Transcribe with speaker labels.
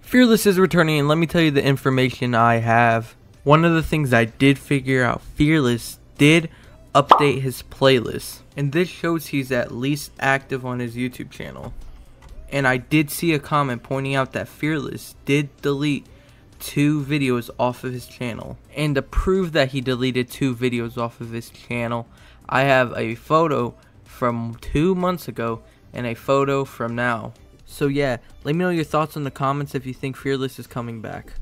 Speaker 1: Fearless is returning, and let me tell you the information I have. One of the things I did figure out Fearless did update his playlist, and this shows he's at least active on his YouTube channel. And I did see a comment pointing out that Fearless did delete two videos off of his channel. And to prove that he deleted two videos off of his channel, I have a photo from two months ago and a photo from now. So yeah, let me know your thoughts in the comments if you think Fearless is coming back.